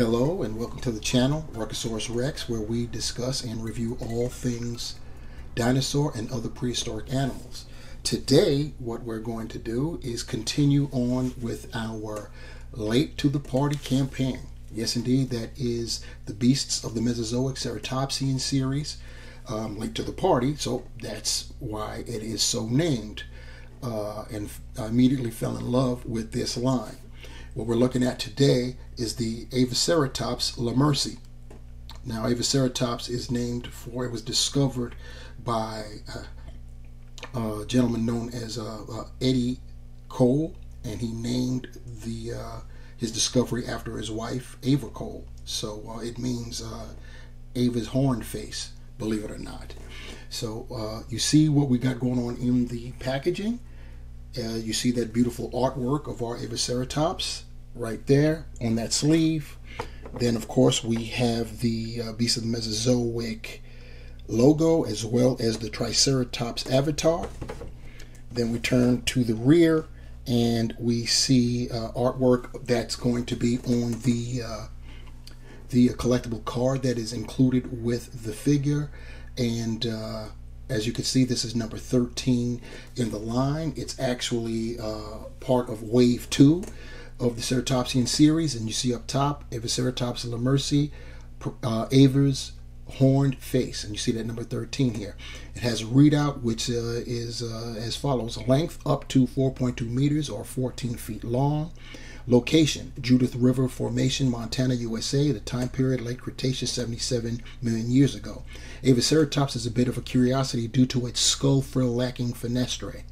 Hello and welcome to the channel, Rukkasaurus Rex, where we discuss and review all things dinosaur and other prehistoric animals. Today, what we're going to do is continue on with our Late to the Party campaign. Yes, indeed, that is the Beasts of the Mesozoic Ceratopsian series, um, Late to the Party, so that's why it is so named. Uh, and I immediately fell in love with this line. What we're looking at today is the Avaceratops lammersi. Now, Avaceratops is named for, it was discovered by a gentleman known as uh, uh, Eddie Cole, and he named the uh, his discovery after his wife, Ava Cole. So uh, it means uh, Ava's horn face, believe it or not. So uh, you see what we got going on in the packaging. Uh, you see that beautiful artwork of our Aviceratops right there on that sleeve. Then, of course, we have the uh, Beast of the Mesozoic logo as well as the Triceratops avatar. Then we turn to the rear and we see uh, artwork that's going to be on the uh, the collectible card that is included with the figure and uh, as you can see, this is number 13 in the line. It's actually uh, part of wave two of the Ceratopsian series. And you see up top, Avaceratops lammersi, uh, Ava's horned face. And you see that number 13 here. It has a readout, which uh, is uh, as follows. Length up to 4.2 meters or 14 feet long. Location, Judith River Formation, Montana, USA. The time period, late Cretaceous, 77 million years ago. Aviceratops is a bit of a curiosity due to its skull frill lacking fenestrae.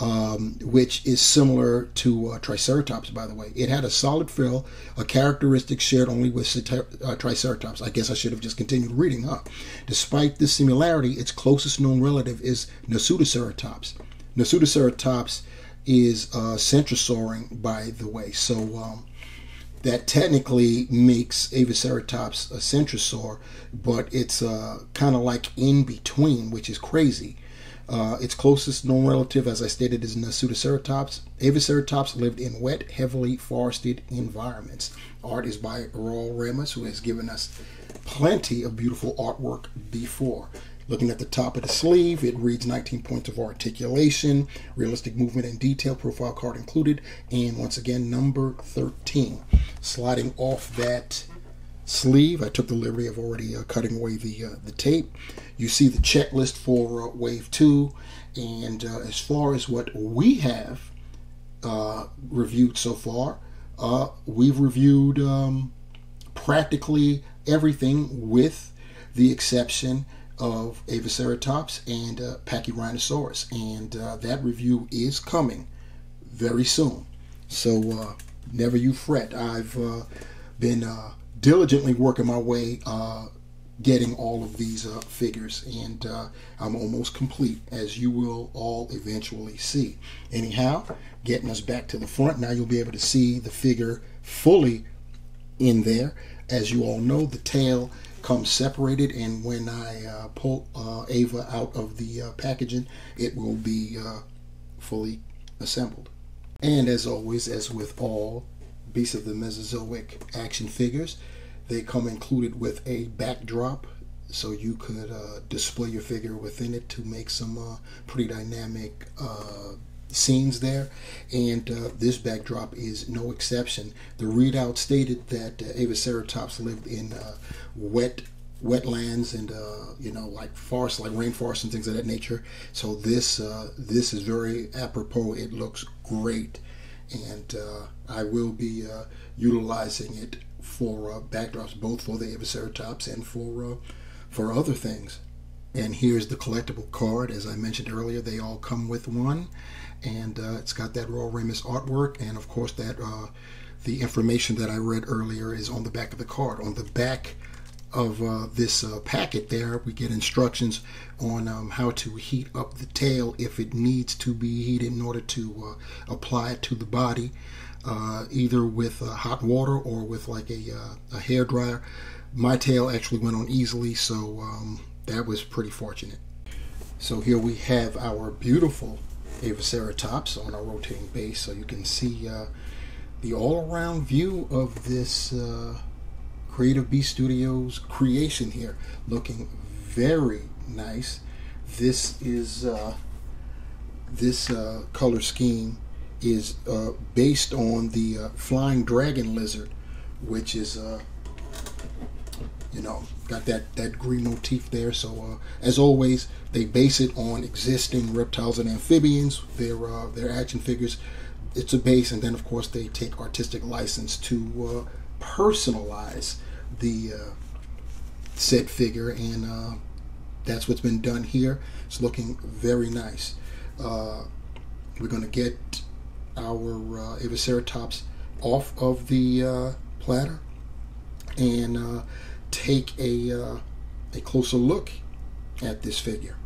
Um, which is similar to uh, Triceratops, by the way. It had a solid frill, a characteristic shared only with uh, Triceratops. I guess I should have just continued reading, huh? Despite this similarity, its closest known relative is Nasutoceratops. Nasutoceratops is uh, centrosaurine, by the way. So um, that technically makes Avaceratops a centrosaur, but it's uh, kind of like in between, which is crazy. Uh, its closest known relative, as I stated, is Nasutoceratops. Avaceratops lived in wet, heavily forested environments. Art is by Raul Ramos, who has given us plenty of beautiful artwork before. Looking at the top of the sleeve, it reads 19 points of articulation, realistic movement and detail, profile card included, and once again, number 13. Sliding off that sleeve, I took the liberty of already uh, cutting away the, uh, the tape. You see the checklist for uh, Wave 2, and uh, as far as what we have uh, reviewed so far, uh, we've reviewed um, practically everything with the exception of Avaceratops and uh, Pachyrhinosaurus. And that review is coming very soon. So never you fret. I've been diligently working my way uh, getting all of these uh, figures and I'm almost complete as you will all eventually see. Anyhow, getting us back to the front, now you'll be able to see the figure fully in there. As you all know, the tail comes separated and when I uh, pull uh, Ava out of the uh, packaging it will be uh, fully assembled. And as always, as with all Beasts of the Mesozoic action figures, they come included with a backdrop so you could uh, display your figure within it to make some uh, pretty dynamic scenes there, and uh, this backdrop is no exception. The readout stated that uh, Avaceratops lived in uh, wet wetlands and uh, you know like forests, like rainforests and things of that nature. So this uh, this is very apropos. It looks great, and uh, I will be utilizing it for backdrops, both for the Avaceratops and for for other things. And here's the collectible card. As I mentioned earlier, they all come with one and uh, it's got that Raul Ramos artwork, and of course that uh, the information that I read earlier is on the back of the card. On the back of uh, this uh, packet there, we get instructions on um, how to heat up the tail if it needs to be heated in order to uh, apply it to the body, uh, either with hot water or with like a, a hair dryer. My tail actually went on easily, so um, that was pretty fortunate. So here we have our beautiful Avaceratops on our rotating base so you can see uh, the all-around view of this uh, Creative Beast Studios creation here, looking very nice. This is uh, this uh, color scheme is uh, based on the uh, flying dragon lizard, which is uh, you know got that that green motif there. So uh, as always, they base it on existing reptiles and amphibians. Their uh, their action figures. It's a base, and then of course they take artistic license to uh, personalize the set figure, and that's what's been done here. It's looking very nice. we're going to get our uh, Avaceratops off of the uh, platter and uh, take a, uh, a closer look at this figure.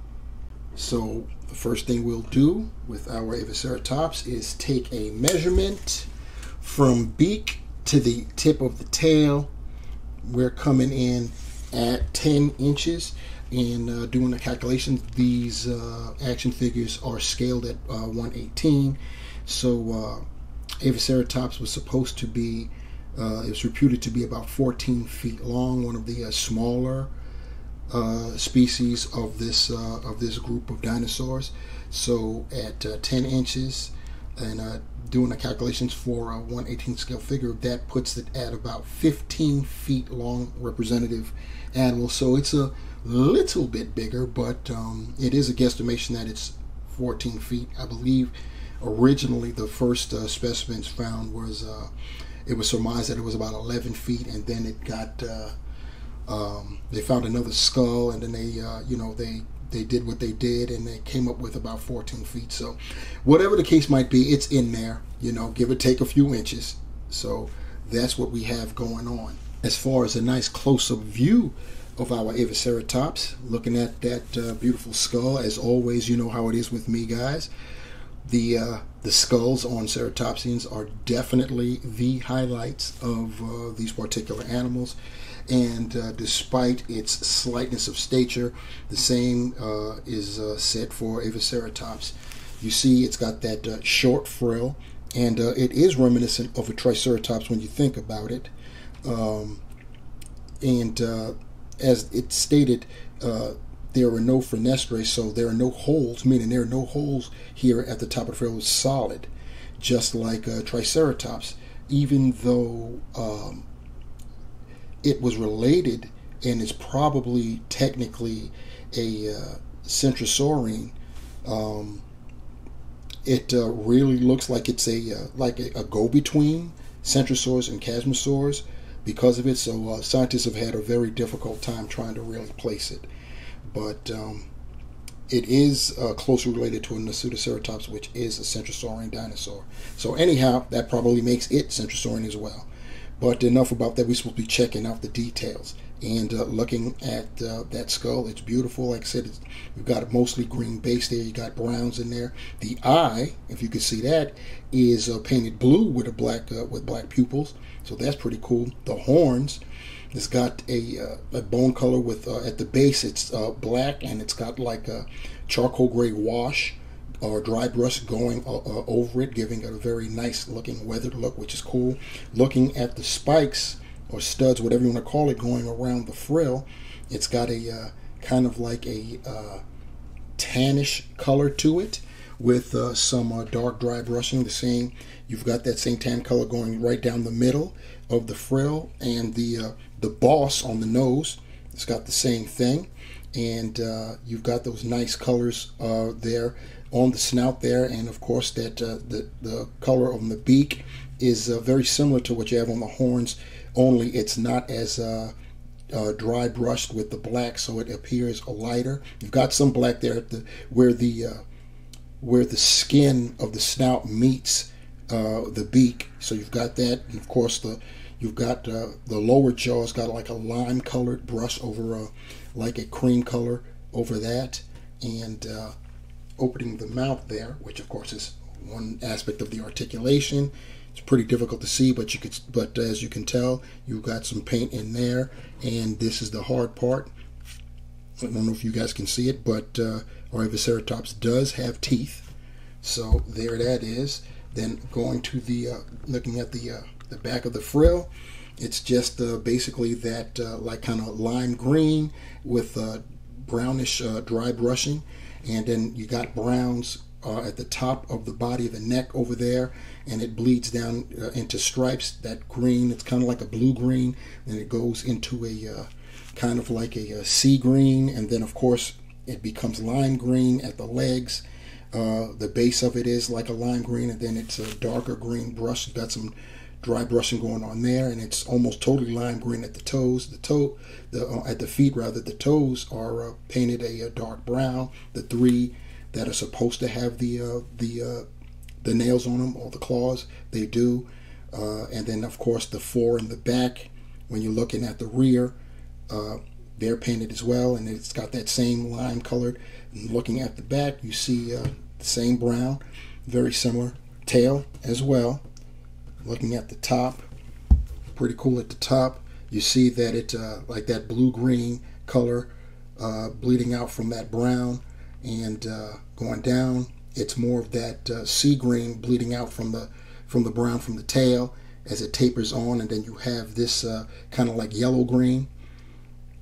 So the first thing we'll do with our Avaceratops is take a measurement from beak to the tip of the tail. We're coming in at 10 inches and uh, doing the calculations. These uh, action figures are scaled at uh, 118 so uh, Avaceratops was supposed to be, uh, it was reputed to be about 14 feet long, one of the uh, smaller species of this of this group of dinosaurs. So at uh, 10 inches, and uh, doing the calculations for a 118 scale figure, that puts it at about 15 feet long representative animal. So it's a little bit bigger, but um, it is a guesstimation that it's 14 feet. I believe originally the first uh, specimens found was uh, it was surmised that it was about 11 feet, and then it got uh, um, they found another skull, and then they uh, you know they they did what they did, and they came up with about 14 feet. So whatever the case might be, it's in there. You know, give or take a few inches. So that's what we have going on. As far as a nice close-up view of our Avaceratops, looking at that uh, beautiful skull, as always, you know how it is with me, guys. The uh, the skulls on ceratopsians are definitely the highlights of uh, these particular animals. And uh, despite its slightness of stature, the same uh, is uh, said for Avaceratops. You see, it's got that uh, short frill, and it is reminiscent of a Triceratops when you think about it. Um, and as it stated, there are no fenestrae, so there are no holes, meaning there are no holes here at the top of the frill. It's solid, just like a Triceratops, even though um, it was related and is probably technically a uh, Centrosaurine. Um, it uh, really looks like it's a uh, like a, a go-between centrosaurs and Chasmosaurus because of it. So uh, scientists have had a very difficult time trying to really place it but um, it is uh, closely related to a Nasutoceratops, which is a Centrosaurian dinosaur. So anyhow, that probably makes it Centrosaurian as well. But enough about that. We're supposed to be checking out the details and uh, looking at uh, that skull. It's beautiful. Like I said, you've got a mostly green base there. You got browns in there. The eye, if you can see that, is uh, painted blue with a black uh, with black pupils. So that's pretty cool. The horns it's got a, uh, a bone color with uh, at the base it's black and it's got like a charcoal gray wash or dry brush going uh, uh, over it, giving it a very nice looking weathered look, which is cool. Looking at the spikes or studs, whatever you want to call it, going around the frill, it's got a uh, kind of like a tannish color to it with uh, some uh, dark dry brushing. The same, you've got that same tan color going right down the middle of the frill, and the uh, the boss on the nose. It's got the same thing, and uh, you've got those nice colors uh, there on the snout there, and of course that uh, the the color on the beak is uh, very similar to what you have on the horns. Only it's not as uh, uh, dry brushed with the black, so it appears lighter. You've got some black there at the, where the where the skin of the snout meets the beak. So you've got that, and of course the You've got uh, the lower jaw's got like a lime colored brush over a, like a cream color over that, and uh, opening the mouth there, which of course is one aspect of the articulation. It's pretty difficult to see, but you could, but as you can tell, you've got some paint in there, and this is the hard part. I don't know if you guys can see it, but uh, our Avaceratops does have teeth, so there that is. Then going to the uh, looking at the uh, the back of the frill. It's just uh, basically that uh, like kind of lime green with uh, brownish uh, dry brushing, and then you got browns uh, at the top of the body of the neck over there, and it bleeds down uh, into stripes. That green, it's kind of like a blue green, and it goes into a kind of like a, a sea green, and then of course it becomes lime green at the legs. Uh, the base of it is like a lime green, and then it's a darker green brush. Got some dry brushing going on there, and it's almost totally lime green at the toes. The toe, the uh, at the feet rather, the toes are uh, painted a, a, dark brown. The three that are supposed to have the uh, the uh, the nails on them or the claws, they do. Uh, and then of course the four in the back. When you're looking at the rear, they're painted as well, and it's got that same lime colored. And looking at the back, you see the same brown, very similar tail as well looking at the top pretty cool at the top. You see that it's uh, like that blue green color uh, bleeding out from that brown and uh, going down. It's more of that uh, sea green bleeding out from the from the brown from the tail as it tapers on. And then you have this uh, kind of like yellow green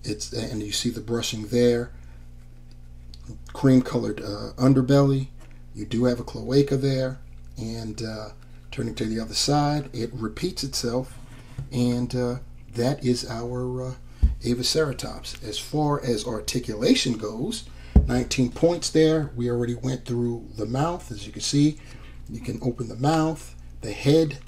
it's and you see the brushing there. Cream colored uh, underbelly. You do have a cloaca there. And Turning to the other side, it repeats itself, and uh, that is our uh, Avaceratops. As far as articulation goes, 19 points there. We already went through the mouth, as you can see. You can open the mouth. The head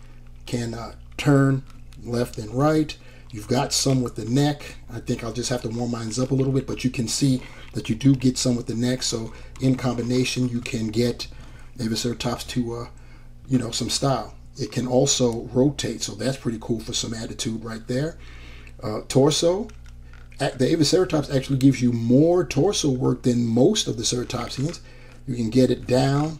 can uh, turn left and right. You've got some with the neck. I think I'll just have to warm mine up a little bit, but you can see that you do get some with the neck. So in combination, you can get Avaceratops to uh, you know, some style. It can also rotate, so that's pretty cool for some attitude right there. Uh, torso, the Avaceratops actually gives you more torso work than most of the ceratopsians. You can get it down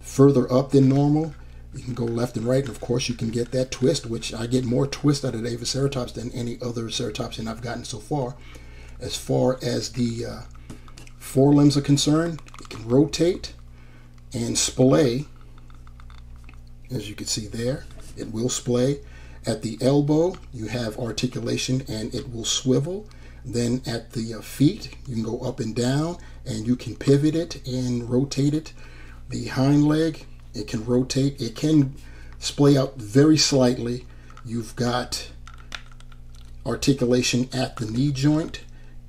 further up than normal. You can go left and right, and of course you can get that twist, which I get more twist out of the Avaceratops than any other ceratopsian I've gotten so far. As far as the uh, forelimbs are concerned, it can rotate and splay as you can see there. It will splay. At the elbow, you have articulation and it will swivel. Then at the uh, feet, you can go up and down and you can pivot it and rotate it. The hind leg, it can rotate. It can splay out very slightly. You've got articulation at the knee joint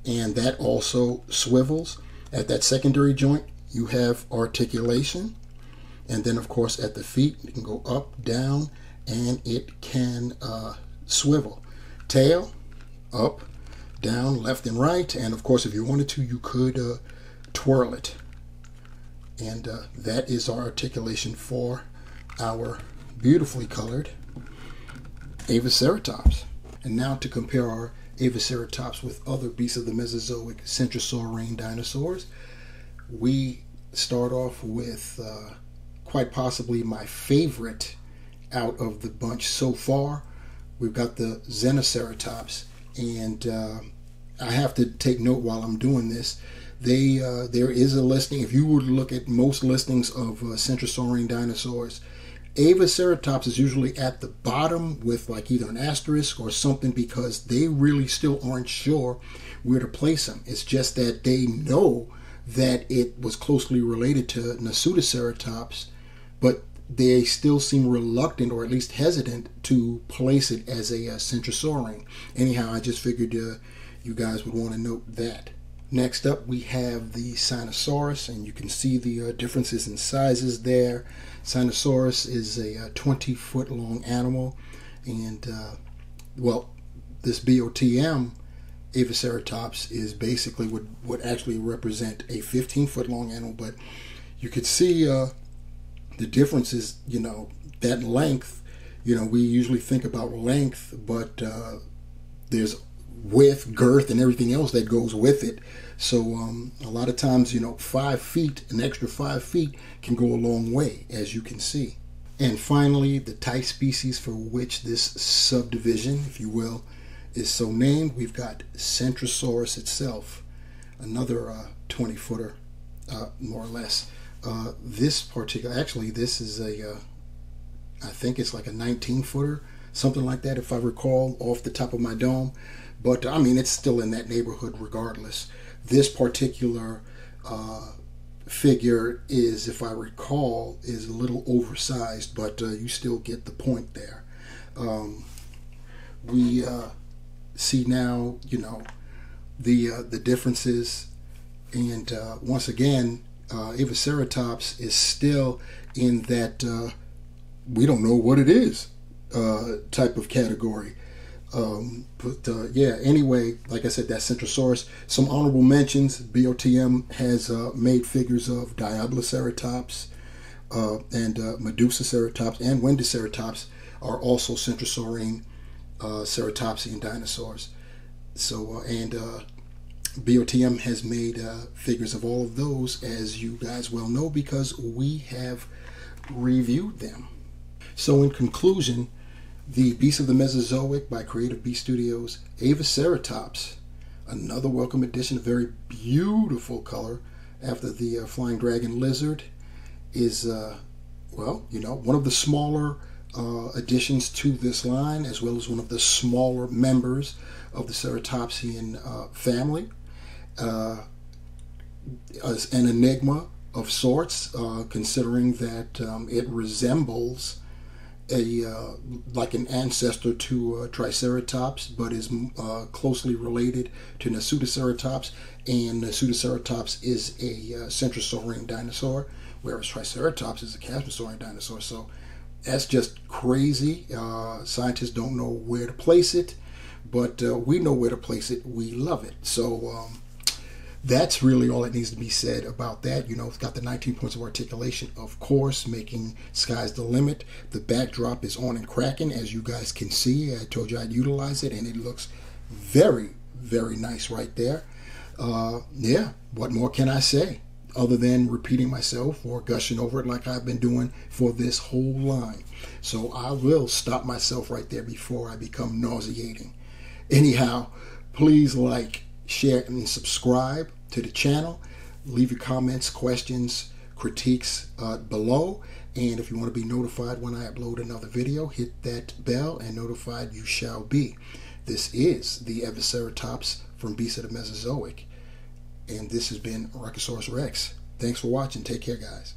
and that also swivels. At that secondary joint, you have articulation. And then, of course, at the feet, it can go up, down, and it can uh, swivel. Tail, up, down, left, and right. And of course, if you wanted to, you could uh, twirl it. And uh, that is our articulation for our beautifully colored Avaceratops. And now to compare our Avaceratops with other beasts of the Mesozoic centrosaurine dinosaurs, we start off with uh, quite possibly my favorite out of the bunch so far. We've got the Xenoceratops, and uh, I have to take note while I'm doing this. They uh, there is a listing. If you were to look at most listings of uh, centrosaurine dinosaurs, Avaceratops is usually at the bottom with like either an asterisk or something because they really still aren't sure where to place them. It's just that they know that it was closely related to Nasutoceratops but they still seem reluctant or at least hesitant to place it as a, a centrosaurine. Anyhow, I just figured uh, you guys would want to note that. Next up, we have the Sinosaurus, and you can see the uh, differences in sizes there. Sinosaurus is a, a 20 foot long animal, and uh, well, this BOTM Avaceratops is basically would, would actually represent a 15 foot long animal, but you could see uh, the difference is, you know, that length. You know, we usually think about length, but uh, there's width, girth, and everything else that goes with it. So um, a lot of times, you know, five feet, an extra five feet can go a long way, as you can see. And finally, the type species for which this subdivision, if you will, is so named, we've got Centrosaurus itself, another uh, 20 footer, uh, more or less. Uh, this particular, actually, this is a, uh, I think it's like a 19 footer. something like that, if I recall off the top of my dome. But I mean, it's still in that neighborhood regardless. This particular uh, figure is, if I recall, is a little oversized, but uh, you still get the point there. Um, we uh, see now, you know, the uh, the differences, and once again, uh, is still in that uh, we don't know what it is uh, type of category. Um, but uh, yeah, anyway, like I said, that Centrosaurus. Some honorable mentions. BOTM has uh, made figures of Diabloceratops uh, and uh, Medusaceratops and Wendiceratops are also Centrosaurine uh, ceratopsian dinosaurs. So, and uh, BOTM has made uh, figures of all of those, as you guys well know, because we have reviewed them. So, in conclusion, the Beast of the Mesozoic by Creative Beast Studios, Avaceratops, another welcome addition, a very beautiful color after the uh, Flying Dragon Lizard, is, uh, well, you know, one of the smaller uh, additions to this line, as well as one of the smaller members of the Ceratopsian uh, family. Uh, an enigma of sorts, uh, considering that um, it resembles a uh, like an ancestor to uh, Triceratops, but is uh, closely related to Nasutoceratops, and Nasutoceratops is a uh, Centrosaurian dinosaur, whereas Triceratops is a Chasmosaurian dinosaur. So that's just crazy. Uh, scientists don't know where to place it, but we know where to place it. We love it. So. Um, that's really all that needs to be said about that. You know, it's got the 19 points of articulation, of course, making sky's the limit. The backdrop is on and cracking, as you guys can see. I told you I'd utilize it, and it looks very, very nice right there. Uh, yeah, what more can I say other than repeating myself or gushing over it like I've been doing for this whole line? So I will stop myself right there before I become nauseating. Anyhow, please like, share, and subscribe to the channel. Leave your comments, questions, critiques uh, below. And if you want to be notified when I upload another video, hit that bell and notified you shall be. This is the Avaceratops from Beast of the Mesozoic. And this has been Rukkasaurus Rex. Thanks for watching. Take care, guys.